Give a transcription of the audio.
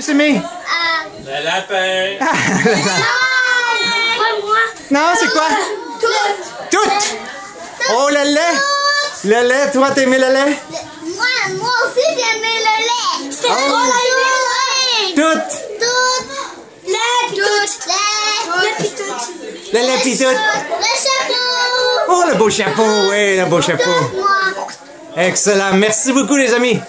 plus aimé? Le lapin. Ah. non, c'est quoi? Toutes! Oh, le lait! Le lait, toi, t'as aimé le lait? Moi, moi aussi, j'aimais le lait. C'était Oh. le lait? Toutes! Tout. Lait, puis tout. Lait. Le lait! Le chapeau. Oh, le beau chapeau! Oui, le beau chapeau! Excellent. Merci beaucoup, les amis.